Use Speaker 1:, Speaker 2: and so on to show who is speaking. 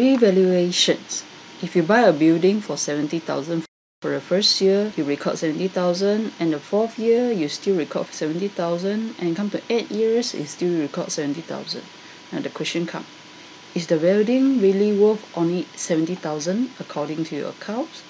Speaker 1: Revaluations. If you buy a building for 70,000 for the first year, you record 70,000 and the fourth year, you still record 70,000 and come to 8 years, you still record 70,000. Now the question comes, is the building really worth only 70,000 according to your accounts